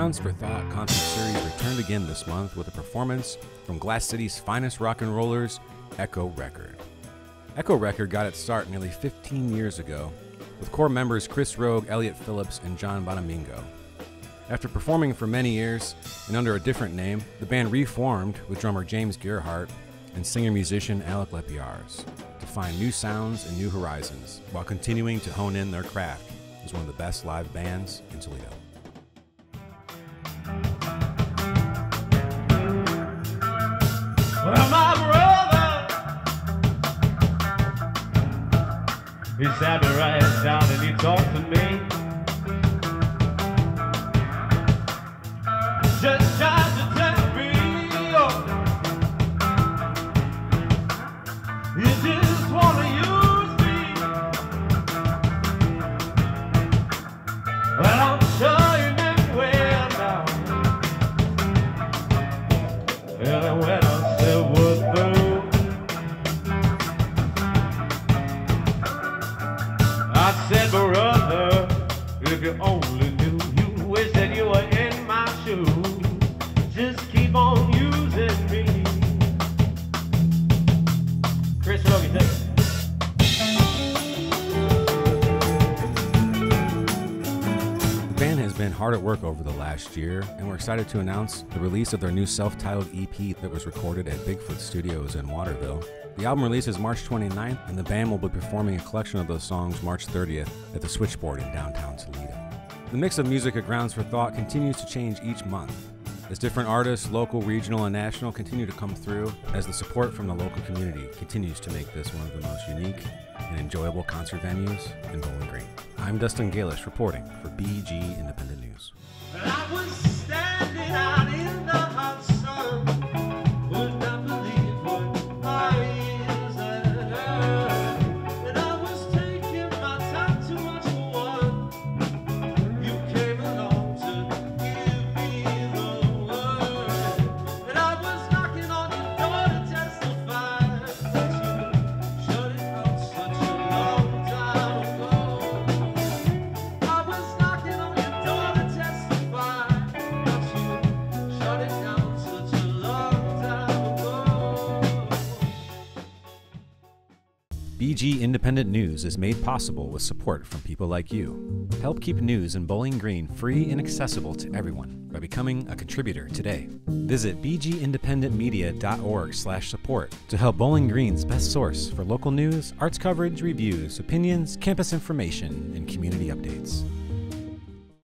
Grounds for Thought concert series returned again this month with a performance from Glass City's finest rock and rollers, Echo Record. Echo Record got its start nearly 15 years ago with core members Chris Rogue, Elliot Phillips, and John Bonamingo. After performing for many years and under a different name, the band reformed with drummer James Gerhardt and singer musician Alec Lepiars to find new sounds and new horizons while continuing to hone in their craft as one of the best live bands in Toledo. He sat me right down and he talked to me. I said, brother, if you only been hard at work over the last year, and we're excited to announce the release of their new self titled EP that was recorded at Bigfoot Studios in Waterville. The album releases March 29th, and the band will be performing a collection of those songs March 30th at the Switchboard in downtown Toledo. The mix of music at Grounds for Thought continues to change each month as different artists, local, regional, and national, continue to come through as the support from the local community continues to make this one of the most unique and enjoyable concert venues in Bowling Green. I'm Dustin Galish reporting for BG Independent News. BG Independent News is made possible with support from people like you. Help keep news in Bowling Green free and accessible to everyone by becoming a contributor today. Visit bgindependentmedia.org/support to help Bowling Green's best source for local news, arts coverage, reviews, opinions, campus information, and community updates.